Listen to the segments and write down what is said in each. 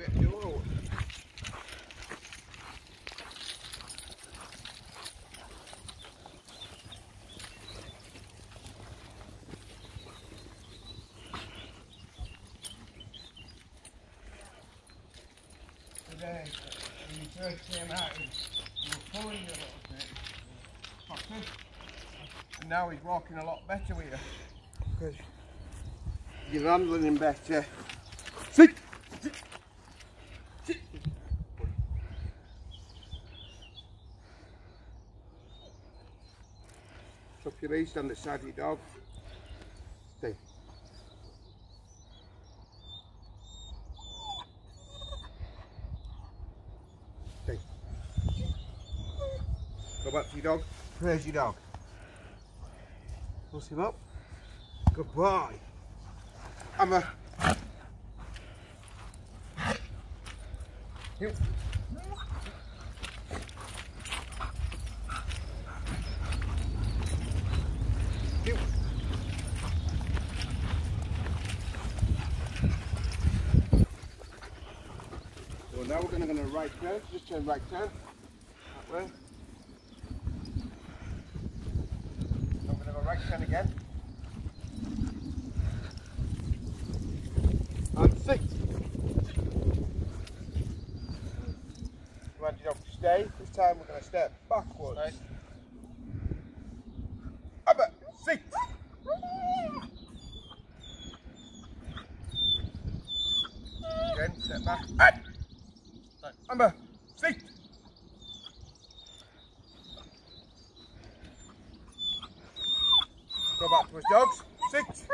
bit to do. Today, when you first came out, you were pulling a little bit. Fucker. And now he's walking a lot better with you. Because you're handling him better. Sit! Tuck your knees down the your dog. Stay. Stay. Go back to your dog. Praise your dog. Push him up. Good boy. I'm a. You. Now we're going to go right turn. Just turn right turn. That way. I'm going to go right turn again. And sit. You want to stay? This time we're going to step backwards. Right. Up, sit. Again, step back. Amber, sit. Go back to his dogs. Six.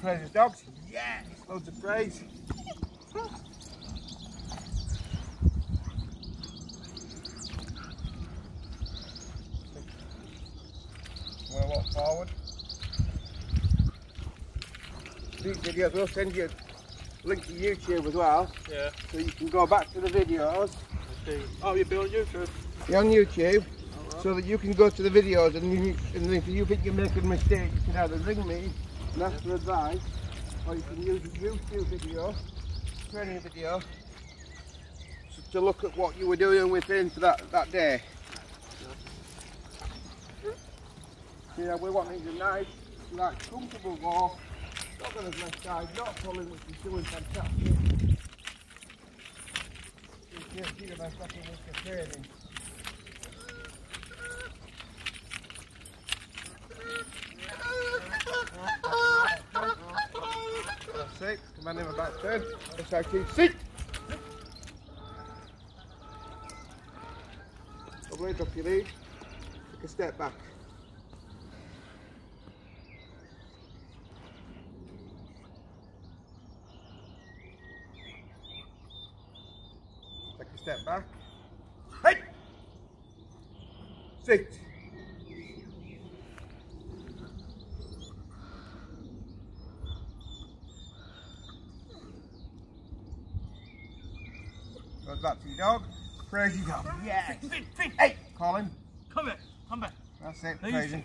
Praise his dogs. Yes, loads of praise. Walk forward? These videos will send you link to YouTube as well, Yeah. so you can go back to the videos. Okay. Oh, you're on YouTube. You're on YouTube, so that you can go to the videos and, you, and if you think you're making a mistake, you can either ring me and ask for advice, or you can use a YouTube video, training video, to, to look at what you were doing within for that, that day. Yeah, we want these a nice, like, comfortable walk. Not on his left side, not pulling, which is doing fantastic. I with the training. That's it. Command him about turn. That's how keep sit. Lovely, drop your knee. Take a step back. Step back. Hey! Sit. Goes back to your dog. Your dog. Yes. Fit, fit. Hey, Colin. Come here. Come back. That's it. Him.